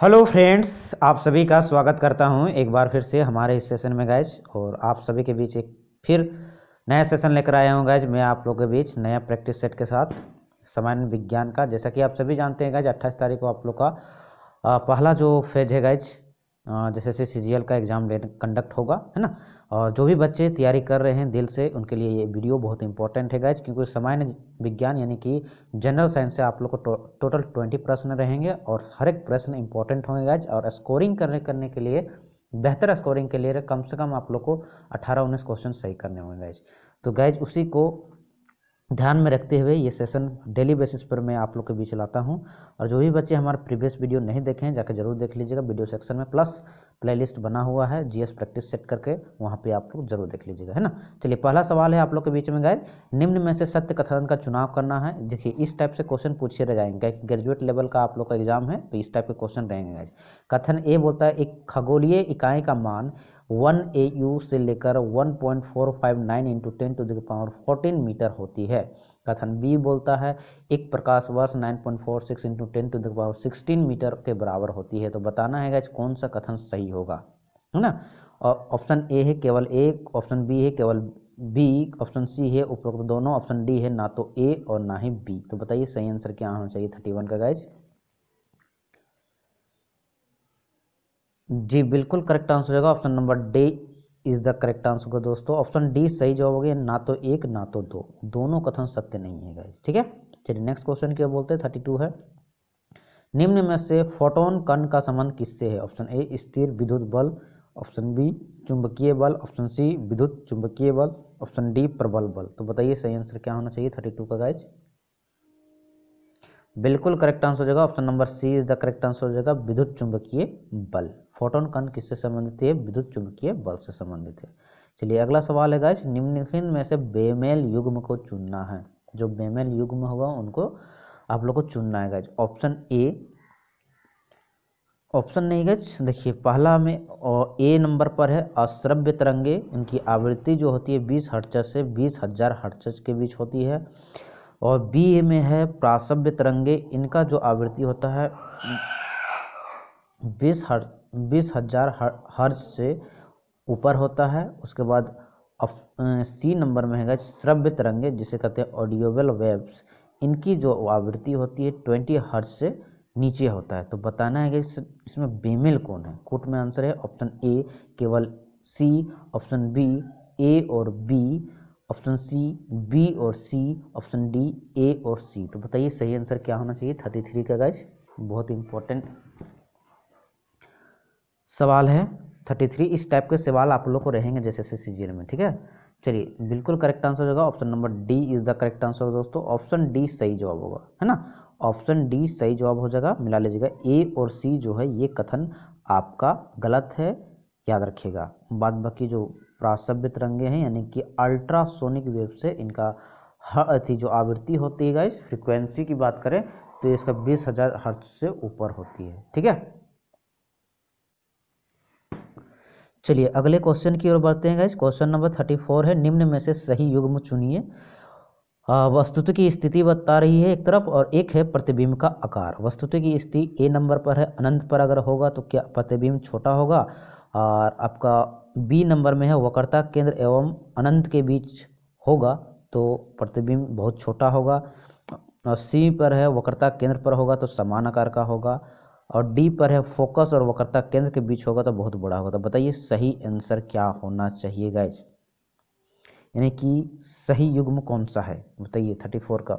Hello friends, आप सभी का स्वागत करता हूँ एक बार फिर से हमारे इस सेशन में गैज और आप सभी के बीच एक फिर नया सेशन लेकर आया हूँ गैज मैं आप लोगों के बीच नया प्रैक्टिस सेट के साथ सामान्य विज्ञान का। जैसा कि आप सभी जानते हैं गैज अट्ठाईस तारीख को आप लोग का पहला जो फ़ेज़ है गैज जैसे से सी का एग्ज़ाम कंडक्ट होगा, है ना? और जो भी बच्चे तैयारी कर रहे हैं दिल से उनके लिए ये वीडियो बहुत इंपॉर्टेंट है गाइज़ क्योंकि सामान्य विज्ञान यानी कि जनरल साइंस से आप लोग को टो, टोटल ट्वेंटी प्रश्न रहेंगे और हर एक प्रश्न इंपॉर्टेंट होंगे गाइज़ और स्कोरिंग करने करने के लिए बेहतर स्कोरिंग के लिए कम से कम आप लोग को अठारह उन्नीस क्वेश्चन सही करने होंगे गाइज़ तो गाइज़ उसी को ध्यान में रखते हुए ये सेशन डेली बेसिस पर मैं आप लोग के बीच लाता हूँ। और जो भी बच्चे हमारे प्रीवियस वीडियो नहीं देखे हैं जाकर ज़रूर देख लीजिएगा। वीडियो सेक्शन में प्लस प्लेलिस्ट बना हुआ है जीएस प्रैक्टिस सेट करके, वहाँ पे आप लोग ज़रूर देख लीजिएगा, है ना? चलिए, पहला सवाल है आप लोग के बीच में गए निम्न में से सत्य कथन का चुनाव करना है। देखिए, इस टाइप से क्वेश्चन पूछे रह जाएँगे क्या ग्रेजुएट लेवल का आप लोग का एग्ज़ाम है तो इस टाइप के क्वेश्चन रहेंगे कथन ए बोलता है, एक खगोलीय इकाई का मान वन ए यू से लेकर one point four five nine into ten to the power fourteen metre होती है। कथन बी बोलता है, एक प्रकाश वर्ष nine point four six into ten to the power sixteen metre के बराबर होती है। तो बताना है कौन सा कथन सही होगा? है ना? और ऑप्शन ए है, केवल ए ऑप्शन बी है, केवल बी ऑप्शन सी है, उपरोक्त दोनों ऑप्शन डी है, ना तो ए और ना ही बी तो बताइए सही आंसर क्या होना चाहिए थर्टी वन का गाइज़ जी, बिल्कुल करेक्ट आंसर होगा option number D is the correct answer होगा दोस्तों। ऑप्शन डी सही जवाब होगा ना तो एक, ना तो दो। दोनों कथन सत्य नहीं है गाइज़ ठीक है? चलिए नेक्स्ट क्वेश्चन क्या बोलते हैं। थर्टी टू है। निम्न में से फोटोन कण का संबंध किससे है? ऑप्शन ए स्थिर विद्युत बल। ऑप्शन बी चुंबकीय बल। ऑप्शन सी विद्युत चुंबकीय बल। ऑप्शन डी प्रबल बल। तो बताइए सही आंसर क्या होना चाहिए थर्टी टू का गाइज़ बिल्कुल करेक्ट आंसर हो जाएगा। Option number C is the correct answer हो जाएगा, विद्युत चुंबकीय बल। फोटोन कण किससे संबंधित है? विद्युत चुंबकीय बल से संबंधित है। चलिए अगला सवाल है गाइस निम्नलिखित में से बेमेल युग्म को चुनना है। जो बेमेल युग्म होगा, उनको आप लोग को चुनना है गाइस ऑप्शन ए ऑप्शन नहीं गाइस देखिए, पहला में ए नंबर पर है, अश्रव्य तरंगे। इनकी आवृत्ति जो होती है, बीस हर्चज से बीस हज़ार हर्चज के बीच होती है। और बी ए में है, प्रासव्य तरंगे। इनका जो आवृत्ति होता है, बीस हर बीस हज़ार हर्ज से ऊपर होता है। उसके बाद सी नंबर में है श्रव्य तरंगे जिसे कहते हैं ऑडियोबल वेब्स इनकी जो आवृत्ति होती है ट्वेंटी हर्ज से नीचे होता है। तो बताना है कि इस, इसमें बेमेल कौन है? कोट में आंसर है ऑप्शन ए केवल सी ऑप्शन बी ए और बी ऑप्शन सी बी और सी ऑप्शन डी ए और सी। तो बताइए सही आंसर क्या होना चाहिए? थर्टी थ्री का गाइज़ बहुत इंपॉर्टेंट सवाल है थर्टी थ्री इस टाइप के सवाल आप लोग को रहेंगे जैसे सी सी में, ठीक है? चलिए, बिल्कुल करेक्ट आंसर होगा option number D is the correct answer दोस्तों ऑप्शन डी सही जवाब होगा, है ना? ऑप्शन डी सही जवाब हो जाएगा, मिला लीजिएगा ए और सी जो है, ये कथन आपका गलत है, याद रखिएगा। बाद बाकी जो प्रासभ्य तरंगे हैं, यानी कि अल्ट्रासोनिक वेव से इनका हर थी जो आवृत्ति होती है गाइस फ्रिक्वेंसी की बात करें तो इसका बीस हज़ार हर्ज से ऊपर होती है, ठीक है? चलिए अगले क्वेश्चन की ओर बढ़ते हैं guys question number thirty four है। निम्न में से सही युग्म चुनिए। वस्तुत्व की स्थिति बता रही है एक तरफ़ और एक है प्रतिबिंब का आकार। वस्तुत्व की स्थिति ए नंबर पर है, अनंत पर अगर होगा तो क्या प्रतिबिंब छोटा होगा? और आपका बी नंबर में है, वक्रता केंद्र एवं अनंत के बीच होगा तो प्रतिबिंब बहुत छोटा होगा। और सी पर है, वक्रता केंद्र पर होगा तो समान आकार का होगा। और डी पर है फोकस और वक्रता केंद्र के बीच होगा तो बहुत बड़ा होगा। तो बताइए सही आंसर क्या होना चाहिए गाइज़ यानी कि सही युग्म कौन सा है? बताइए थर्टी फोर का।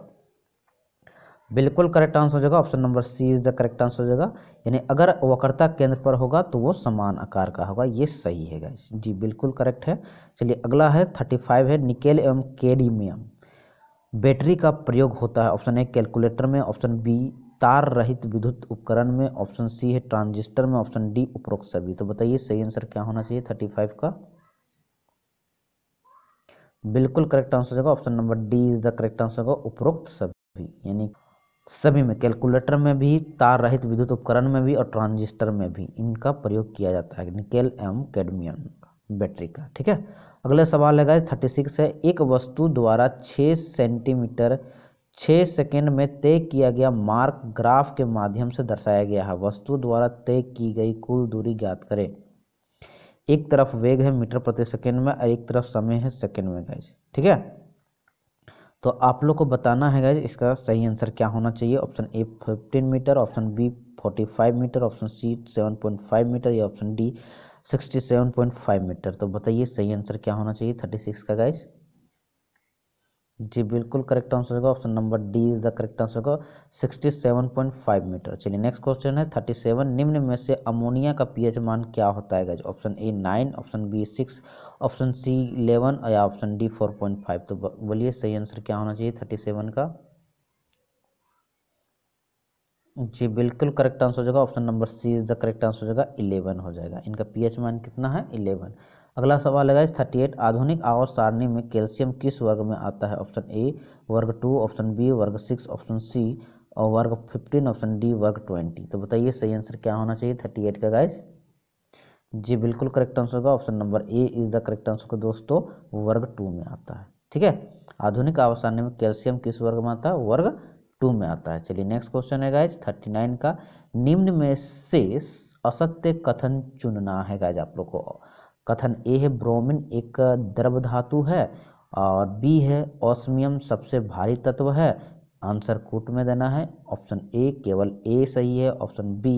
बिल्कुल करेक्ट आंसर हो जाएगा। Option number C is the correct answer हो जाएगा। यानी अगर वक्रता केंद्र पर होगा तो वो समान आकार का होगा। ये सही है गाइज़ जी, बिल्कुल करेक्ट है। चलिए, अगला है थर्टी फाइव है, निकेल एवं केडीमियम। बैटरी का प्रयोग होता है ऑप्शन ए कैलकुलेटर में ऑप्शन बी तार रहित विद्युत उपकरण में ऑप्शन सी है ट्रांजिस्टर में ऑप्शन डी उपरोक्त सभी तो बताइए सही आंसर क्या होना चाहिए थर्टी फाइव का? बिल्कुल करेक्ट आंसर होगा। Option number D is the correct answer होगा। उपरोक्त सभी, यानी सभी में, कैलकुलेटर में भी तार रहित विद्युत उपकरण में भी और ट्रांजिस्टर में भी इनका प्रयोग किया जाता है। निकेल एवं कैडमियम बैटरी का, ठीक है? अगले सवाल है थर्टी सिक्स है। एक वस्तु द्वारा छः सेंटीमीटर छः सेकेंड में तय किया गया मार्क ग्राफ के माध्यम से दर्शाया गया है। वस्तु द्वारा तय की गई कुल दूरी ज्ञात करें। एक तरफ़ वेग है मीटर प्रति सेकेंड में और एक तरफ़ समय है सेकेंड में गाइज़ ठीक है? तो आप लोग को बताना है गाइज़ इसका सही आंसर क्या होना चाहिए? Option A fifteen metre, option B forty five metre, option C seven point five metre, या option D sixty seven point five metre. तो बताइए सही आंसर क्या होना चाहिए थर्टी सिक्स का गाइज़ जी, बिल्कुल करेक्ट आंसर होगा option number D is the correct answer होगा sixty seven point five metre चलिए नेक्स्ट क्वेश्चन है। थर्टी सेवन निम्न में से अमोनिया का पीएच मान क्या होता है option A nine option B six option C eleven या option D four point five तो बोलिए सही आंसर क्या होना चाहिए थर्टी सेवन का? जी, बिल्कुल करेक्ट आंसर हो जाएगा option number C is the correct answer हो जाएगा इलेवन हो जाएगा। इनका पीएच मान कितना है? इलेवन अगला सवाल है थर्टी एट आधुनिक आवास सारणी में कैल्शियम किस वर्ग में आता है? ऑप्शन ए वर्ग टू ऑप्शन बी वर्ग सिक्स ऑप्शन सी और वर्ग फिफ्टीन ऑप्शन डी वर्ग ट्वेंटी तो बताइए सही आंसर क्या होना चाहिए थर्टी एट का गाइज़ जी, बिल्कुल करेक्ट आंसर होगा option number A is the correct answer का दोस्तों, वर्ग टू में आता है। ठीक है? आधुनिक आवास में कैल्शियम किस वर्ग में आता है? वर्ग टू में आता है। चलिए नेक्स्ट क्वेश्चन है गाइज़ थर्टी नाइन का। निम्न में से असत्य कथन चुनना है गाइज़ आप लोग को। कथन ए है, ब्रोमिन एक द्रव धातु है और बी है ऑस्मियम सबसे भारी तत्व है। आंसर कूट में देना है। ऑप्शन ए केवल ए सही है, ऑप्शन बी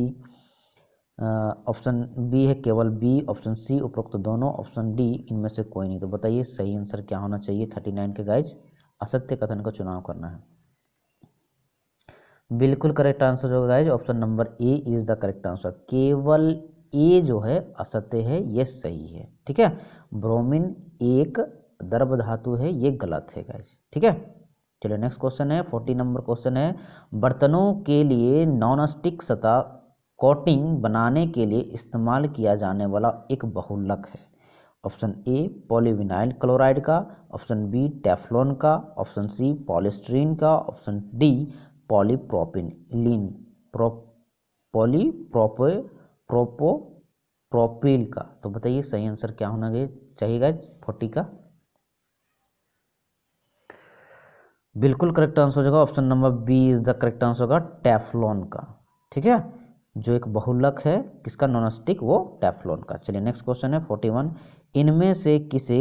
ऑप्शन बी है केवल बी, ऑप्शन सी उपरोक्त दोनों, ऑप्शन डी इनमें से कोई नहीं। तो बताइए सही आंसर क्या होना चाहिए? थर्टी नाइन के गाइज़, असत्य कथन का चुनाव करना है। बिल्कुल करेक्ट आंसर होगा guys, option number A is the correct answer. केवल ए जो है, असत्य है, ये सही है। ठीक है? ब्रोमिन एक द्रव धातु है, ये गलत है गाइस ठीक है? चलिए नेक्स्ट क्वेश्चन है फोर्टी नंबर क्वेश्चन है। बर्तनों के लिए नॉन स्टिक सतह कोटिंग बनाने के लिए इस्तेमाल किया जाने वाला एक बहुलक है। ऑप्शन ए पॉलीविनाइल क्लोराइड का। ऑप्शन बी टेफ्लॉन का। ऑप्शन सी पॉलिस्ट्रीन का। ऑप्शन डी पॉलीप्रोपिन लीन प्रो पॉलीप्रोपे प्रोपो प्रोपिल का। तो बताइए सही आंसर क्या होना चाहिए? फोर्टी का? बिल्कुल करेक्ट आंसर हो जाएगा। Option number B is the correct answer होगा टेफ्लॉन का। ठीक है? जो एक बहुलक है, किसका नॉनस्टिक? वो टेफ्लॉन का। चलिए नेक्स्ट क्वेश्चन है फोर्टी वन। इनमें से किसे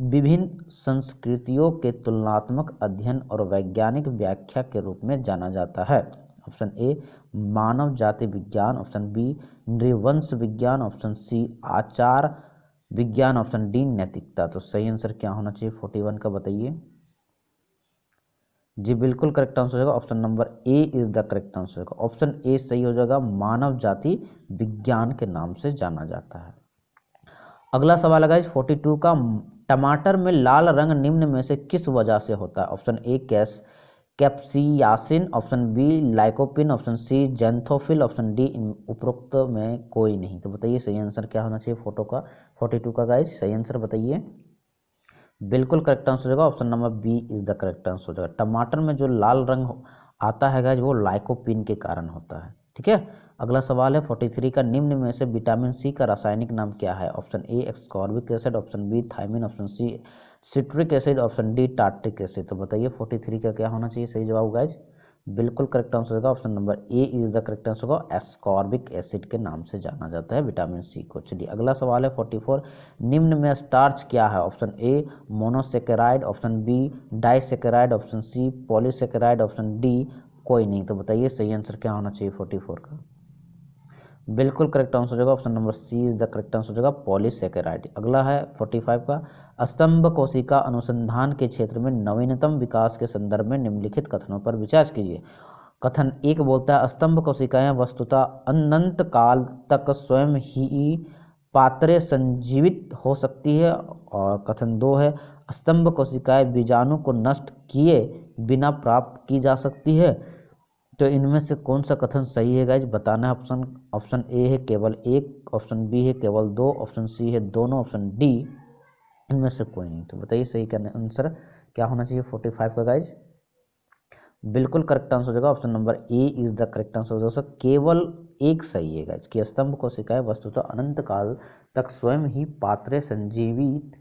विभिन्न संस्कृतियों के तुलनात्मक अध्ययन और वैज्ञानिक व्याख्या के रूप में जाना जाता है? ऑप्शन ए, मानव जाति विज्ञान, ऑप्शन बी, नृवंश विज्ञान, ऑप्शन सी, आचार विज्ञान, ऑप्शन डी, नैतिकता। तो सही आंसर क्या होना चाहिए? फोर्टी वन का बताइए। जी, बिल्कुल करेक्ट आंसर हो जाएगा option number A is the correct answer होगा। ऑप्शन ए सही हो जाएगा। मानव जाति विज्ञान के नाम से जाना जाता है। अगला सवाल है फोर्टी टू का, टमाटर में लाल रंग निम्न में से किस वजह से होता है? Option A cash capsaicin option B, lycopene, option C, xanthophyll, option D उपरोक्त में कोई नहीं। तो बताइए सही आंसर क्या होना चाहिए फ़ोटो का, फोर्टी टू का गाइज़ सही आंसर बताइए। बिल्कुल करेक्ट आंसर हो जाएगा option number B is the correct answer हो जाएगा। टमाटर में जो लाल रंग आता है गाइज़ वो लाइकोपिन के कारण होता है, ठीक है? अगला सवाल है, फोर्टी थ्री का निम्न में से विटामिन सी का रासायनिक नाम क्या है? Option A ascorbic acid option B thiamine option C citric acid option D tartaric acid तो बताइए फोर्टी थ्री का क्या होना चाहिए? सही जवाब गाइज़ बिल्कुल करेक्ट आंसर होगा option number A is the correct answer होगा। एस्कॉर्बिक एसिड के नाम से जाना जाता है विटामिन सी को। चलिए, अगला सवाल है फोर्टी फोर निम्न में स्टार्च क्या है? Option A monosaccharide option B disaccharide option C polysaccharide option D कोई नहीं। तो बताइए, सही आंसर क्या होना चाहिए फोर्टी फोर का? बिल्कुल करेक्ट आंसर हो जाएगा। Option number C is the correct answer हो जाएगा। पॉलीसेकेराइड अगला है फोर्टी फाइव का। स्तंभ कोशिका अनुसंधान के क्षेत्र में नवीनतम विकास के संदर्भ में निम्नलिखित कथनों पर विचार कीजिए। कथन एक बोलता है, स्तंभ कोशिकाएँ वस्तुतः अनंत काल तक स्वयं ही पात्र संजीवित हो सकती है। और कथन दो है, स्तंभ कोशिकाएँ बीजाणु को नष्ट किए बिना प्राप्त की जा सकती है। तो इनमें से कौन सा कथन सही है गाइज़ बताना है ऑप्शन ऑप्शन ए है, केवल एक ऑप्शन बी है, केवल दो ऑप्शन सी है, दोनों ऑप्शन डी इनमें से कोई नहीं। तो बताइए सही करना आंसर क्या होना चाहिए फोर्टी फाइव का गाइज़ बिल्कुल करेक्ट आंसर हो जाएगा। Option number A is the correct answer दोस्तों केवल एक सही है गाइज़ कि स्तंभ को सिखाए वस्तुतः अनंत काल तक स्वयं ही पात्र संजीवित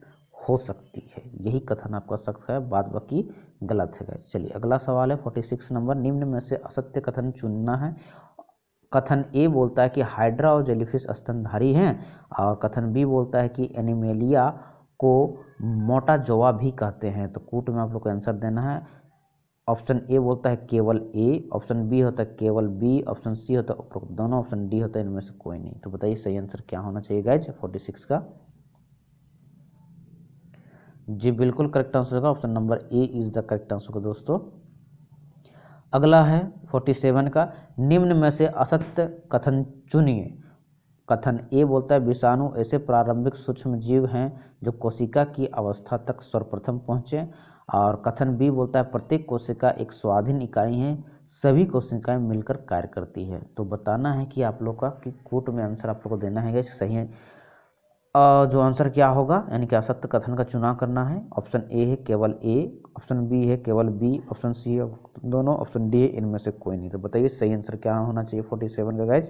हो सकती है। यही कथन आपका सख्त है, बाद बाकी गलत है गाइज़ चलिए, अगला सवाल है फोर्टी सिक्स नंबर, निम्न में से असत्य कथन चुनना है। कथन ए बोलता है कि हाइड्रा और जेलीफिश स्तनधारी हैं, और कथन बी बोलता है कि एनिमेलिया को मोटा जोवा भी कहते हैं। तो कूट में आप लोग को आंसर देना है। ऑप्शन ए बोलता है केवल ए ऑप्शन बी होता है केवल बी ऑप्शन सी होता है दोनों ऑप्शन डी होता है, इनमें से कोई नहीं। तो बताइए, सही आंसर क्या होना चाहिए गाइज़ फोर्टी सिक्स का? जी बिल्कुल करेक्ट आंसर होगा option number A is the correct answer होगा दोस्तों। अगला है फोर्टी सेवन का, निम्न में से असत्य कथन चुनिए। कथन ए बोलता है, विषाणु ऐसे प्रारंभिक सूक्ष्म जीव हैं जो कोशिका की अवस्था तक सर्वप्रथम पहुँचे। और कथन बी बोलता है, प्रत्येक कोशिका एक स्वाधीन इकाई है, सभी कोशिकाएँ मिलकर कार्य करती है। तो बताना है कि आप लोग का कि कोट में आंसर आप लोग को देना है सही है? जो आंसर क्या होगा? यानी कि असत्य कथन का चुनाव करना है। ऑप्शन ए है केवल ए, ऑप्शन बी है केवल बी, ऑप्शन सी है दोनों, ऑप्शन डी है इनमें से कोई नहीं। तो बताइए सही आंसर क्या होना चाहिए फोर्टी सेवन का गाइज़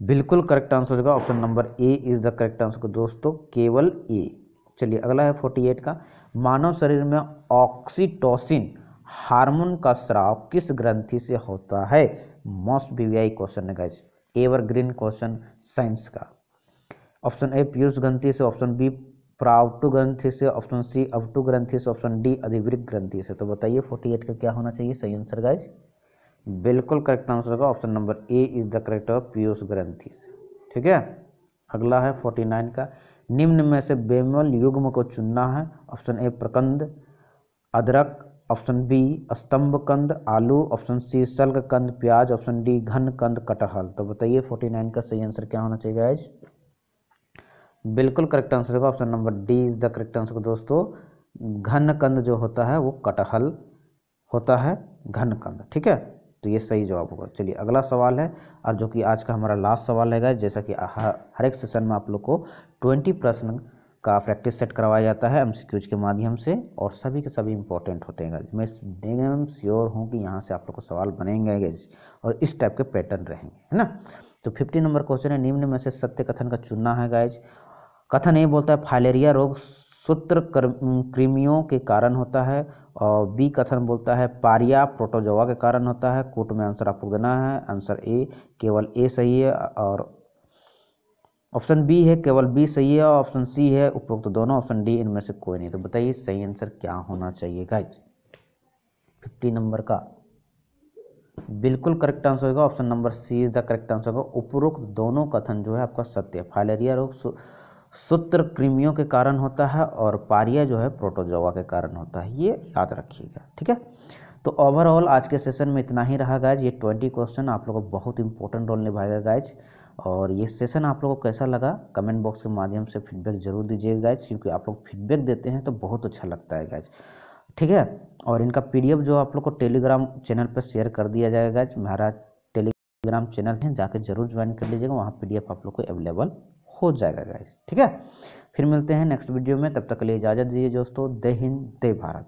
बिल्कुल करेक्ट आंसर होगा। Option number A is the correct answer दोस्तों, केवल ए। चलिए, अगला है फोर्टी एट का। मानव शरीर में ऑक्सीटोसिन हार्मोन का स्राव किस ग्रंथि से होता है? मोस्ट बीवीआई क्वेश्चन है गाइज़ एवरग्रीन क्वेश्चन साइंस का। ऑप्शन ए पीयूष ग्रंथि से, ऑप्शन बी प्रावटु ग्रंथि से, ऑप्शन सी अवटु ग्रंथि से, ऑप्शन डी अधिवृक ग्रंथि से। तो बताइए फोर्टी एट का क्या होना चाहिए? सही आंसर गाइज़ बिल्कुल करेक्ट आंसर होगा option number A is the correct of Piyush ग्रंथि ठीक है? अगला है फोर्टी नाइन का। निम्न में से बेमल युग्म को चुनना है। ऑप्शन ए प्रकंद, अदरक, ऑप्शन बी स्तंभ कंद, आलू, ऑप्शन सी सल्ग कंद प्याज, ऑप्शन डी घन कंद कटहल। तो बताइए फोर्टी नाइन का सही आंसर क्या होना चाहिए गाइज़ बिल्कुल करेक्ट आंसर होगा option number D is the correct answer दोस्तों। घन कंद जो होता है वो कटहल होता है घन कंद ठीक है? तो ये सही जवाब होगा। चलिए अगला सवाल है और जो कि आज का हमारा लास्ट सवाल है जैसा कि हर एक सेशन में आप लोग को ट्वेंटी प्रश्न का प्रैक्टिस सेट करवाया जाता है एमसीक्यूज के माध्यम से और सभी के सभी इंपॉर्टेंट होते हैं। मैं एकदम श्योर हूँ कि यहाँ से आप लोग को सवाल बनेंगे और इस टाइप के पैटर्न रहेंगे, है ना? तो फिफ्टी नंबर क्वेश्चन है। निम्न में से सत्य कथन का चुनना है गाइज़ कथन ये बोलता है, फाइलेरिया रोग सूत्र कृमियों के कारण होता है और बी कथन बोलता है, पारिया प्रोटोजोआ के कारण होता है। कोट में आंसर आपको देना है, आंसर ए, केवल ए सही है और ऑप्शन बी है, केवल बी सही है और ऑप्शन सी है, उपरोक्त तो दोनों, ऑप्शन डी इनमें से कोई नहीं। तो बताइए सही आंसर क्या होना चाहिए गाइज़ फिफ्टी नंबर का। बिल्कुल करेक्ट आंसर होगा, option number C is the correct answer होगा। उपरोक्त दोनों कथन जो है आपका सत्य फाइलेरिया रोग सूत्र कृमियों के कारण होता है और पारिया जो है प्रोटोजोवा के कारण होता है, ये याद रखिएगा, ठीक है? तो ओवरऑल आज के सेशन में इतना ही रहा गाइज़ ये ट्वेंटी क्वेश्चन आप लोगों को बहुत इंपॉर्टेंट रोल निभाएगा गाइज़ और ये सेशन आप लोगों को कैसा लगा कमेंट बॉक्स के माध्यम से फीडबैक ज़रूर दीजिएगा गाइज़ क्योंकि आप लोग फीडबैक देते हैं तो बहुत अच्छा लगता है गाइज़ ठीक है? और इनका पीडीएफ जो आप लोग को टेलीग्राम चैनल पर शेयर कर दिया जाएगा गाइज़ मेरा टेलीग्राम चैनल है जाकर ज़रूर ज्वाइन कर लीजिएगा, वहाँ पी आप लोग को अवेलेबल हो जाएगा गाइज़ ठीक है? फिर मिलते हैं नेक्स्ट वीडियो में. तब तक के लिए इजाज़त दीजिए दोस्तों. दे हिंद दे भारत.